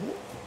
뭐?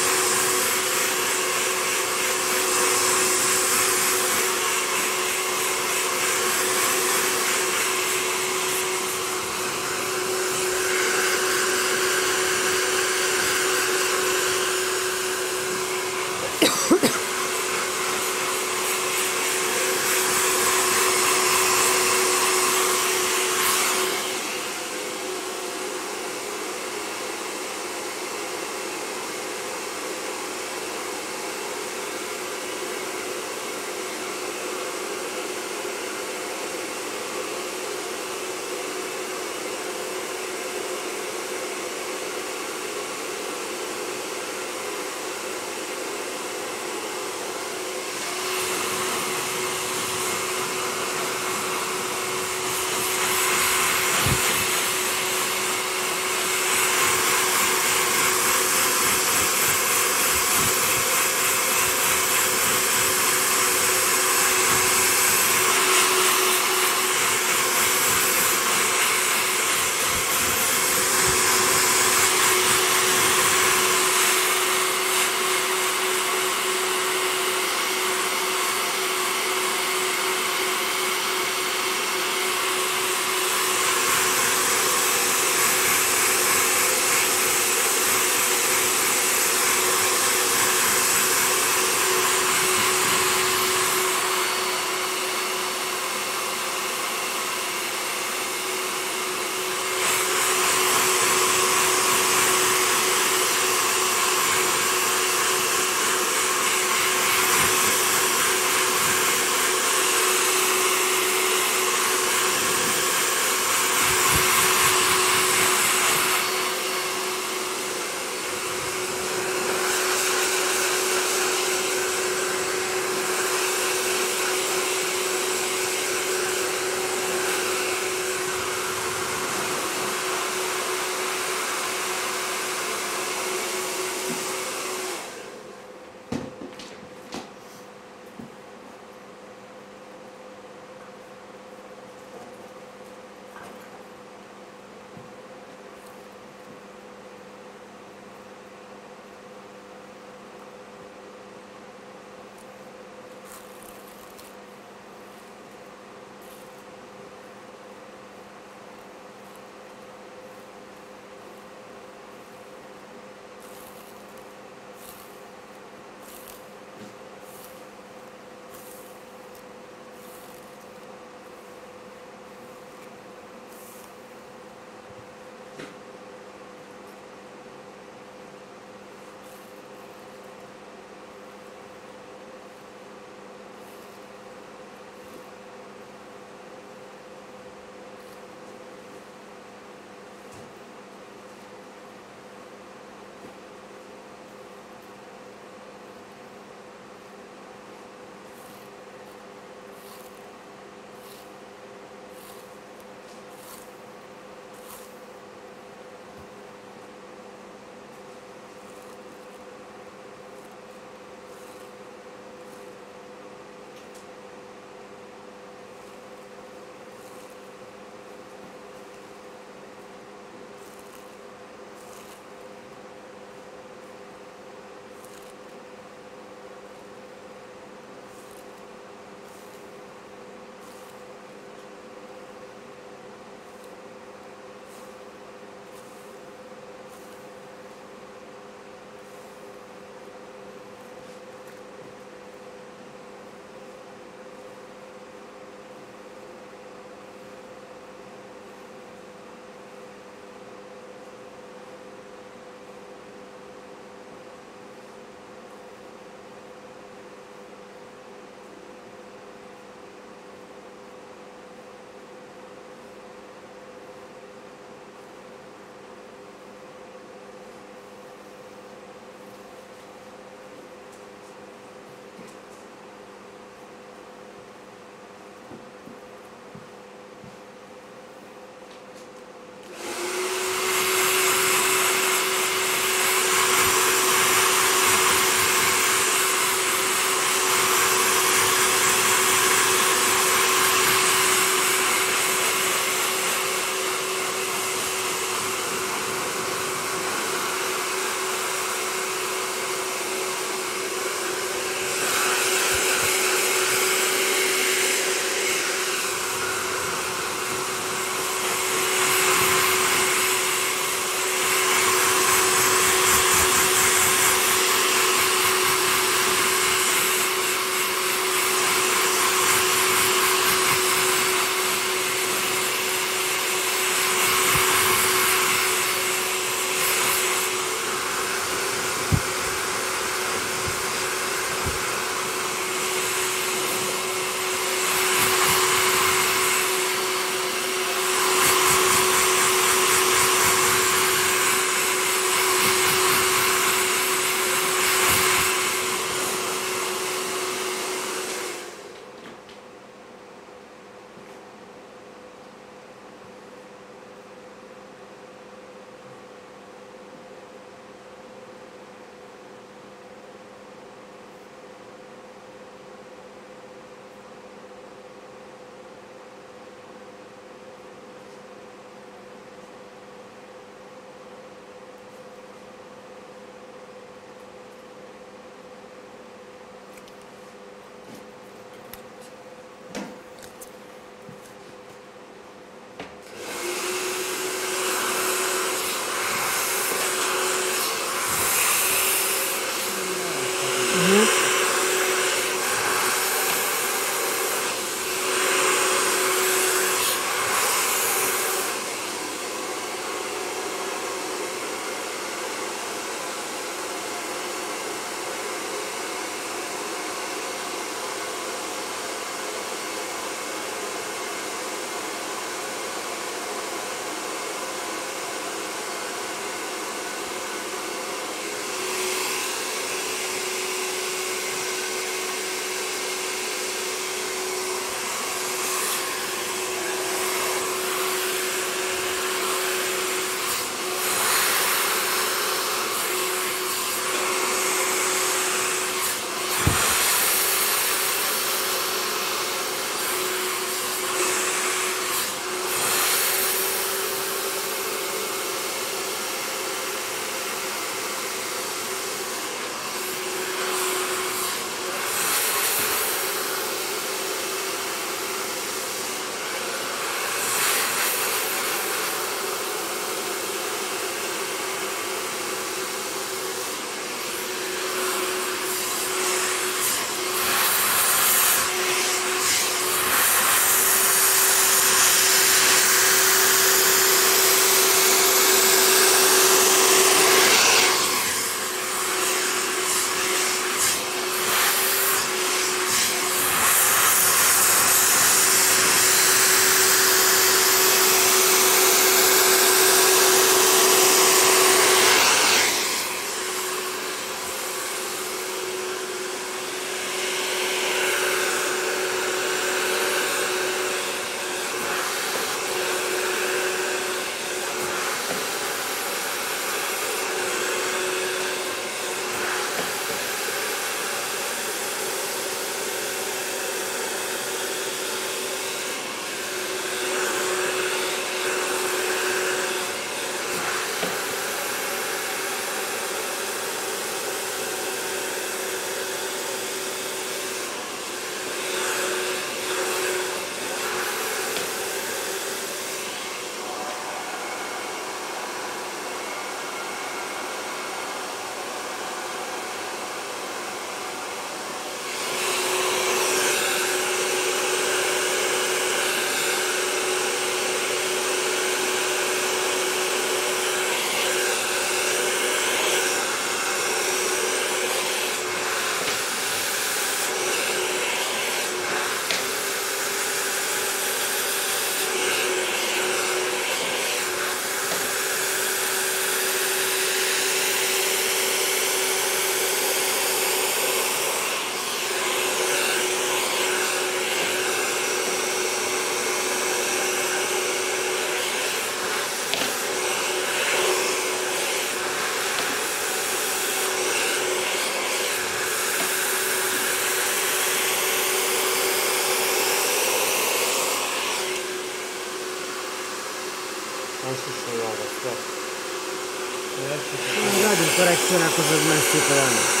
Non si sono aspetta. Guarda il correzione a